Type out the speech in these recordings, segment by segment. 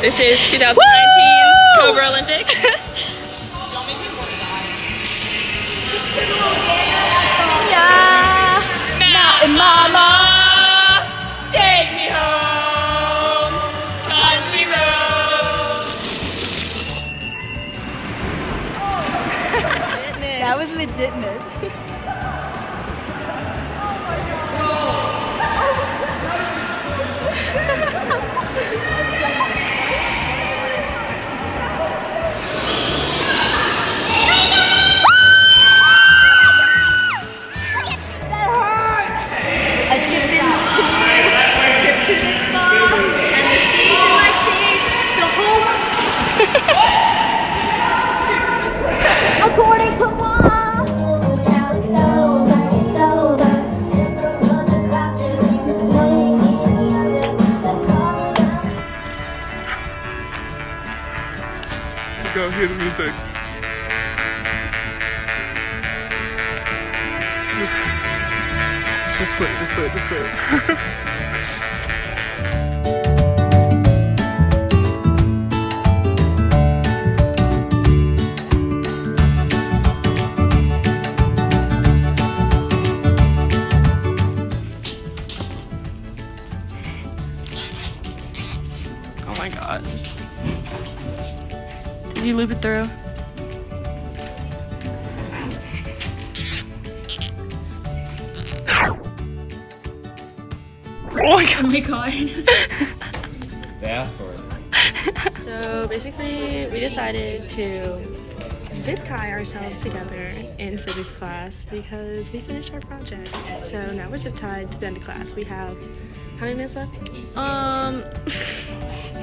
This is 2019's Cobra Olympic. Yeah. Mountain Mama, take me home. Country. That was legitness. Go hear the music. Just, just wait, just wait, just wait. Oh my god. Did you loop it through? Oh my god. Oh my god. They asked for it. so basically, we decided to zip tie ourselves together in physics class because we finished our project. So now we're zip tied to the end of class. We have how many minutes left? Um,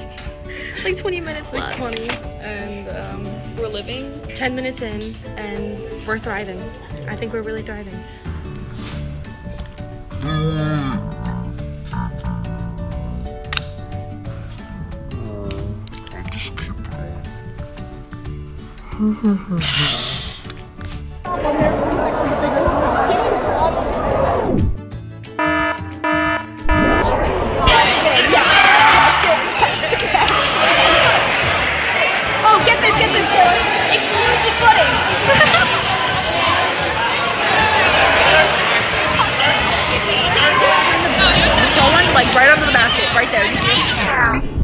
like 20 minutes Like left. 20, and um, we're living 10 minutes in, and we're thriving. I think we're really thriving. I just keep right there. You see it?